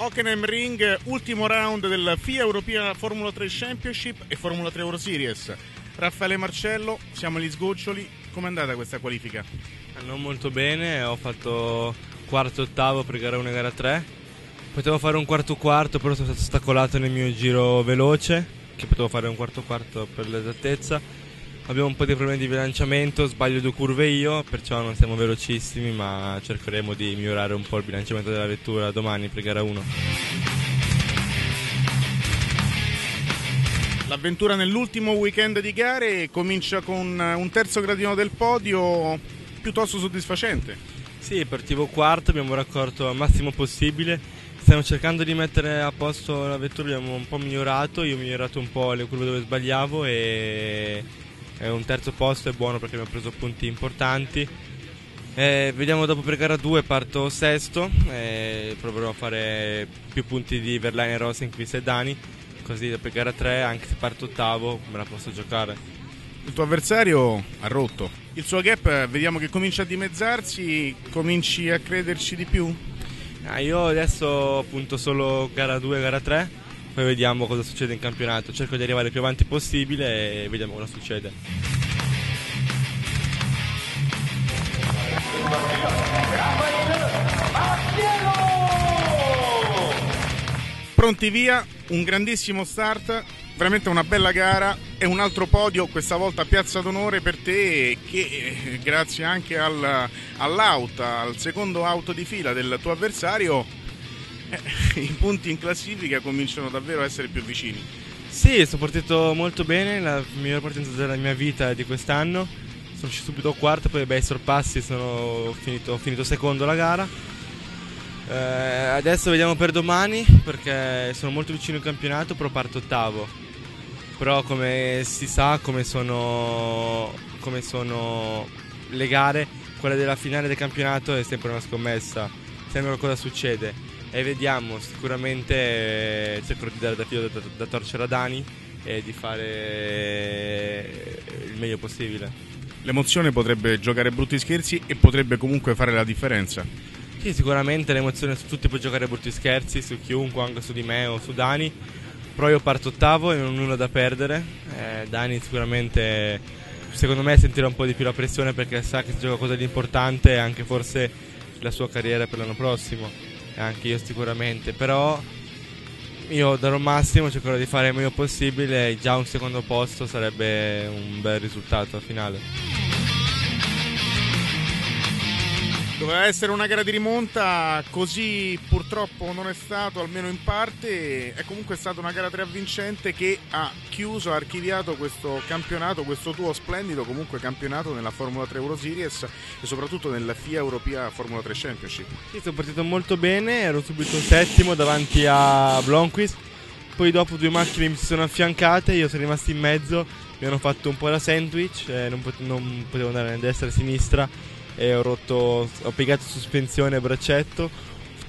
Hockenheim Ring, ultimo round del FIA Europea Formula 3 Championship e Formula 3 Euro Series. Raffaele Marcello, siamo agli sgoccioli, com'è andata questa qualifica? Non molto bene, ho fatto quarto ottavo per gara 1 e gara 3. Potevo fare un quarto quarto, però sono stato ostacolato nel mio giro veloce, che potevo fare un quarto quarto per l'esattezza. Abbiamo un po' di problemi di bilanciamento, sbaglio due curve io, perciò non siamo velocissimi, ma cercheremo di migliorare un po' il bilanciamento della vettura domani per gara 1. L'avventura nell'ultimo weekend di gare comincia con un terzo gradino del podio piuttosto soddisfacente. Sì, partivo quarto, abbiamo raccolto il massimo possibile. Stiamo cercando di mettere a posto la vettura, abbiamo un po' migliorato, io ho migliorato un po' le curve dove sbagliavo e un terzo posto è buono perché abbiamo preso punti importanti. Eh, vediamo dopo per gara 2 parto sesto, eh, proverò a fare più punti di Verlaine, Rosenquist e Dani, così per gara 3 anche se parto ottavo me la posso giocare. Il tuo avversario ha rotto, il suo gap vediamo che comincia a dimezzarsi, cominci a crederci di più? Ah, io adesso appunto solo gara 2 e gara 3, poi vediamo cosa succede in campionato, cerco di arrivare il più avanti possibile e vediamo cosa succede. Pronti via, un grandissimo start, veramente una bella gara e un altro podio, questa volta Piazza d'Onore per te che grazie anche al, all'auto, al secondo auto di fila del tuo avversario, eh, i punti in classifica cominciano davvero a essere più vicini. Sì, sono partito molto bene, la miglior partenza della mia vita di quest'anno. Sono uscito subito quarto, poi bei sorpassi, sono finito, ho finito secondo la gara. Eh, adesso vediamo per domani perché sono molto vicino al campionato, però parto ottavo. Però come si sa, come sono, come sono le gare, quella della finale del campionato è sempre una scommessa, sempre cosa succede e vediamo, sicuramente eh, cercherò di dare da filo da, da torcere a Dani e di fare il meglio possibile. L'emozione potrebbe giocare brutti scherzi e potrebbe comunque fare la differenza. Sì, sicuramente l'emozione su tutti può giocare brutti scherzi, su chiunque, anche su di me o su Dani, però io parto ottavo e non ho nulla da perdere. Eh, Dani sicuramente, secondo me, sentirà un po' di più la pressione perché sa che si gioca qualcosa di importante e anche forse la sua carriera per l'anno prossimo anche io sicuramente, però io darò massimo, cercherò di fare il meglio possibile, già un secondo posto sarebbe un bel risultato finale. Doveva essere una gara di rimonta, così purtroppo non è stato, almeno in parte. È comunque stata una gara 3 vincente che ha chiuso, ha archiviato questo campionato, questo tuo splendido comunque campionato nella Formula 3 Euro Series e soprattutto nella FIA Europea Formula 3 Championship. Sì, sono partito molto bene, ero subito settimo davanti a Blomqvist. Poi dopo due macchine mi si sono affiancate, io sono rimasto in mezzo, mi hanno fatto un po' la sandwich, eh, non, pot- non potevo andare a destra e a sinistra e ho rotto, ho piegato sospensione e braccetto.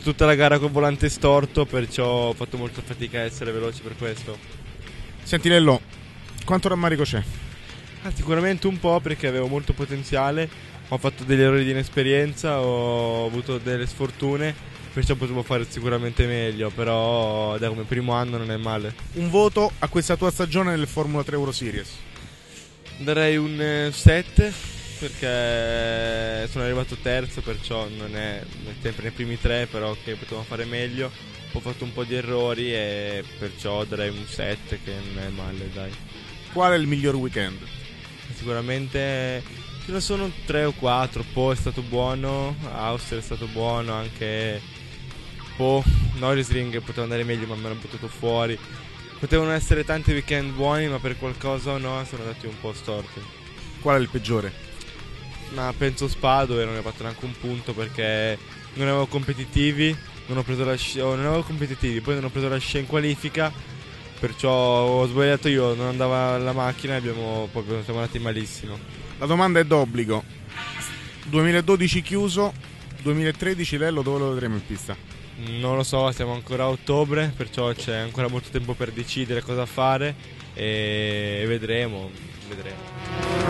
Tutta la gara col volante storto, perciò ho fatto molta fatica a essere veloce per questo. Senti Lello, quanto rammarico c'è? Ah, sicuramente un po' perché avevo molto potenziale, ho fatto degli errori di inesperienza, ho avuto delle sfortune, perciò potevo fare sicuramente meglio, però da come primo anno non è male. Un voto a questa tua stagione nel Formula 3 Euro Series? Darei un 7 eh, perché sono arrivato terzo, perciò non è sempre nei primi tre, però che potevo fare meglio. Ho fatto un po' di errori e perciò darei un 7 che non è male, dai. Qual è il miglior weekend? Sicuramente ce ne sono 3 o 4, Po è stato buono, Austria è stato buono, anche Po, Norris Ring poteva andare meglio ma me l'hanno buttato fuori. Potevano essere tanti weekend buoni ma per qualcosa o no sono andati un po' storti. Qual è il peggiore? Ma penso Spa dove non ne ho fatto neanche un punto perché non avevo competitivi, non ho preso la scia, oh, non avevo competitivi, poi non ho preso la scia in qualifica, perciò ho sbagliato io, non andava la macchina e abbiamo, proprio, siamo andati malissimo. La domanda è d'obbligo. 2012 chiuso, 2013 Lello dove lo vedremo in pista? Non lo so, siamo ancora a ottobre, perciò c'è ancora molto tempo per decidere cosa fare e vedremo, vedremo.